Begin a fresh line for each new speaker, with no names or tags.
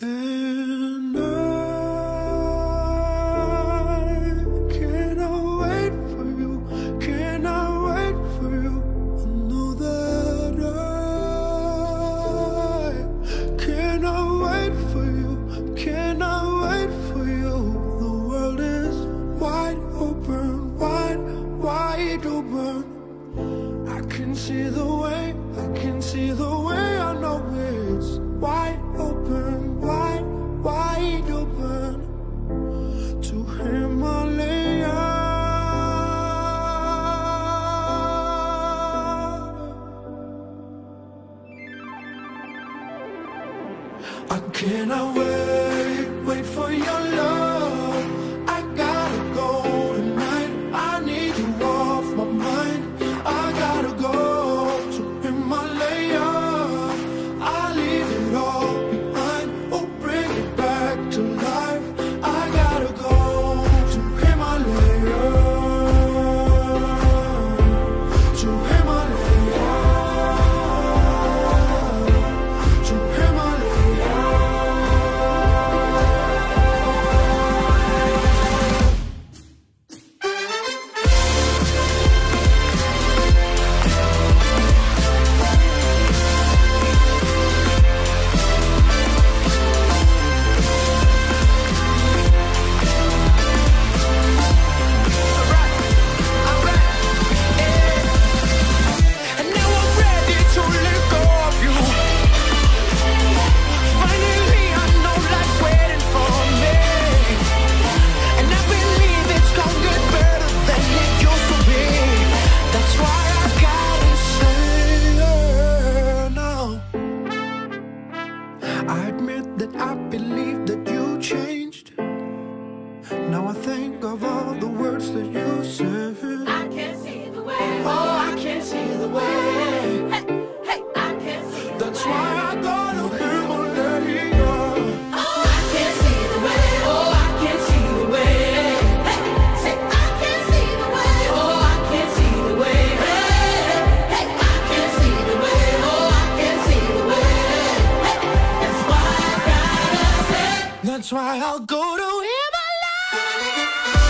And I cannot wait for you, cannot wait for you. I know that I cannot wait for you, cannot wait for you. The world is wide open, wide, wide open. I can see the way, I can see the way, I know it's wide I cannot wait, wait for your love. that you changed. That's why I'll go to him alone.